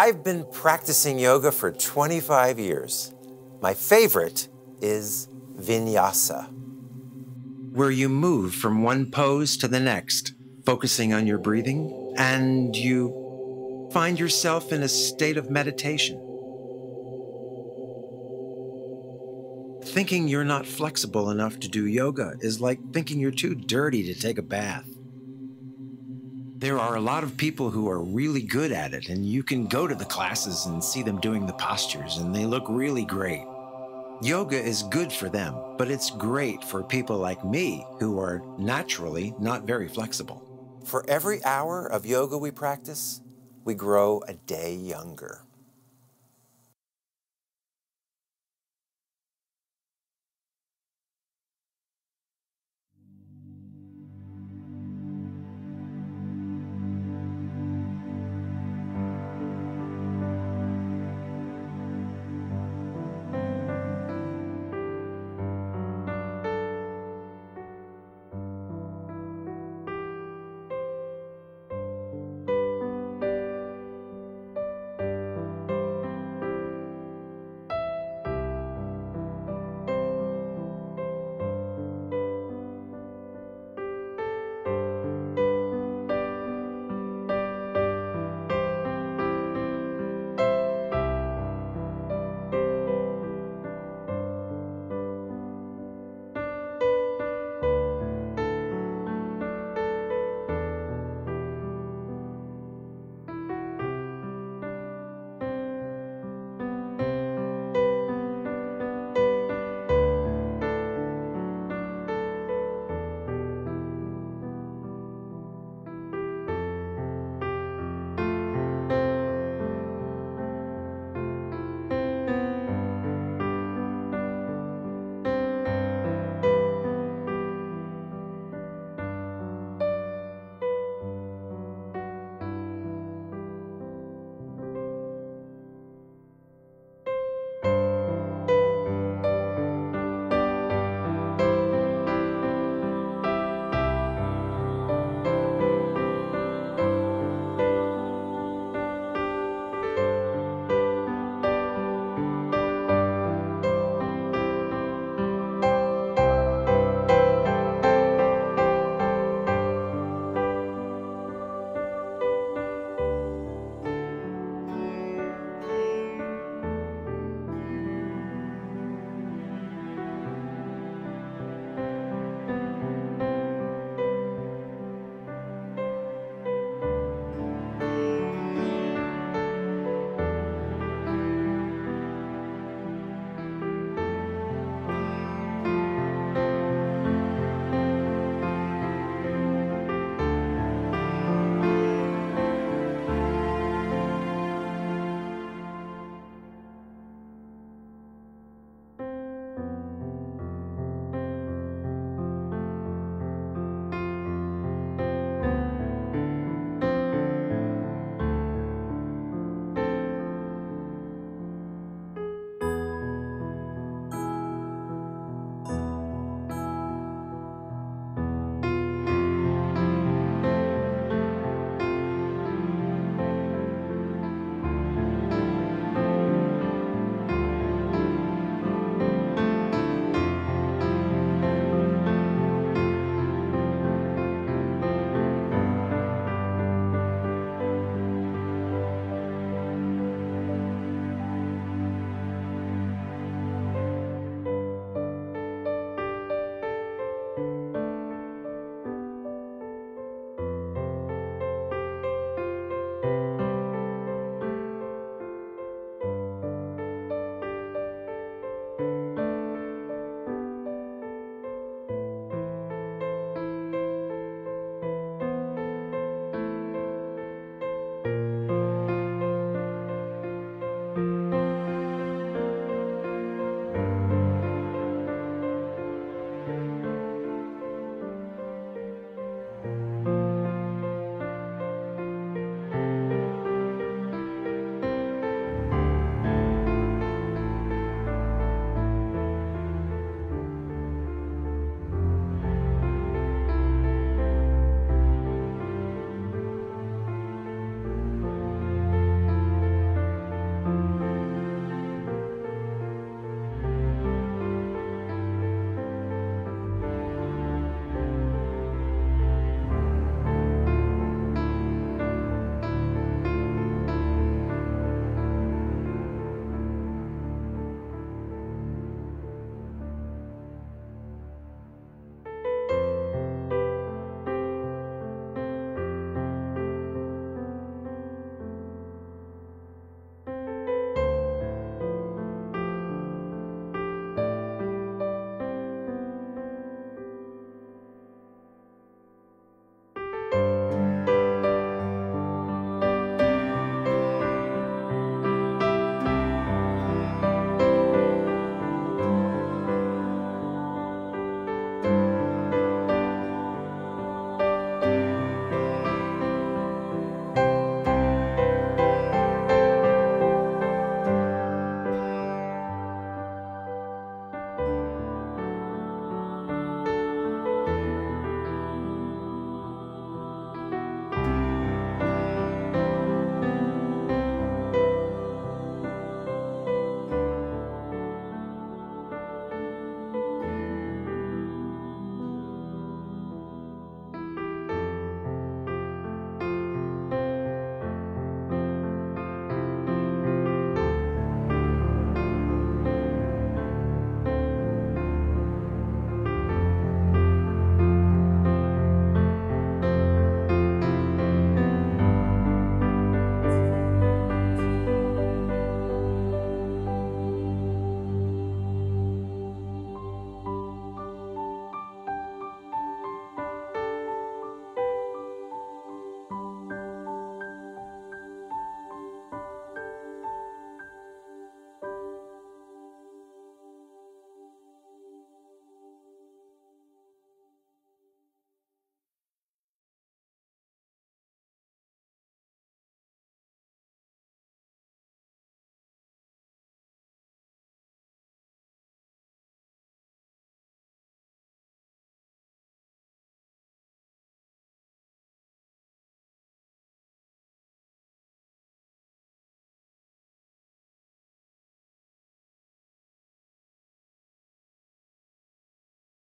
I've been practicing yoga for 25 years. My favorite is vinyasa, where you move from one pose to the next, focusing on your breathing, and you find yourself in a state of meditation. Thinking you're not flexible enough to do yoga is like thinking you're too dirty to take a bath. There are a lot of people who are really good at it, and you can go to the classes and see them doing the postures, and they look really great. Yoga is good for them, but it's great for people like me who are naturally not very flexible. For every hour of yoga we practice, we grow a day younger.